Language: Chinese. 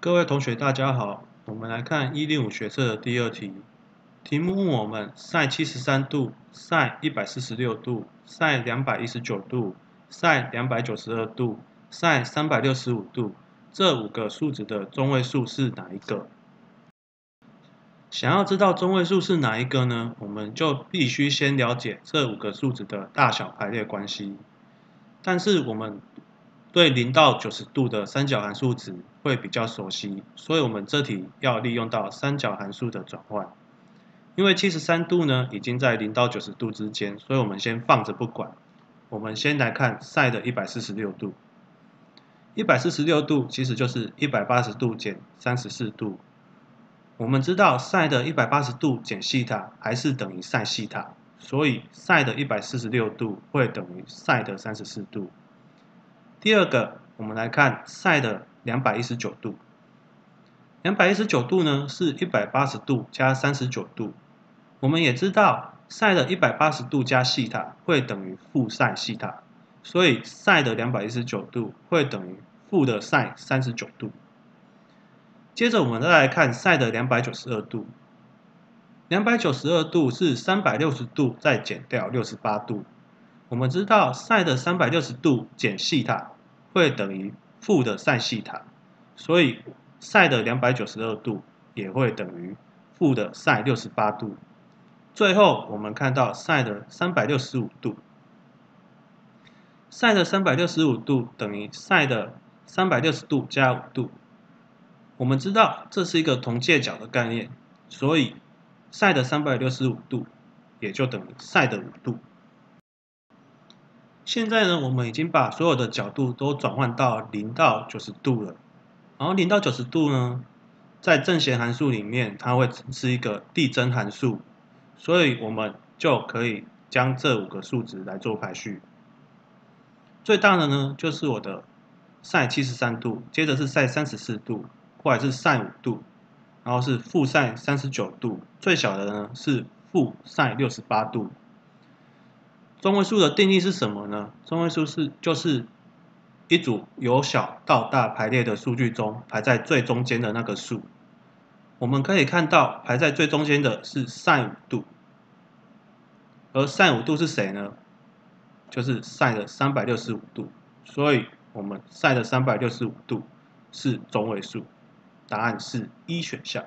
各位同学，大家好。我们来看一零五学测的第二题。题目问我们：sin 七十三度、sin 一百四十六度、sin 两百一十九度、sin 两百九十二度、sin 三百六十五度，这五个数值的中位数是哪一个？想要知道中位数是哪一个呢？我们就必须先了解这五个数值的大小排列关系。但是我们对零到九十度的三角函数值会比较熟悉，所以我们这题要利用到三角函数的转换。因为七十三度呢已经在零到九十度之间，所以我们先放着不管。我们先来看 sin 的一百四十六度，一百四十六度其实就是一百八十度减三十四度。我们知道 sin 的一百八十度减西塔还是等于 sin 西塔，所以 sin 的一百四十六度会等于 sin 的三十四度。第二个，我们来看 sin 的两百一十九度。两百一十九度呢，是一百八十度加三十九度。我们也知道，sin 的一百八十度加西塔会等于负 sin 西塔，所以 sin 的两百一十九度会等于负的 sin 三十九度。接着我们再来看 sin 的两百九十二度。两百九十二度是三百六十度再减掉六十八度。我们知道 sin 的三百六十度减西塔会等于负的 sin 西塔，所以 sin 的两百九十二度也会等于负的 sin 六十八度。最后我们看到 sin 的三百六十五度，sin 的三百六十五度等于 sin 的三百六十度加五度。我们知道这是一个同介角的概念，所以 sin 的三百六十五度也就等于 sin 的五度。现在呢，我们已经把所有的角度都转换到零到九十度了。然后零到九十度呢，在正弦函数里面，它会是一个递增函数，所以我们就可以将这五个数值来做排序。最大的呢，就是我的 sin 七十三度，接着是 sin 三十四度，或者是 sin 五度，然后是负 sin 三十九度，最小的呢是负 sin 六十八度。中位数的定义是什么呢？中位数是就是一组由小到大排列的数据中排在最中间的那个数。我们可以看到排在最中间的是 sin 五度，而 sin 五度是谁呢？就是 sin 的三百六十五度。所以我们 sin 的三百六十五度是中位数，答案是一选项。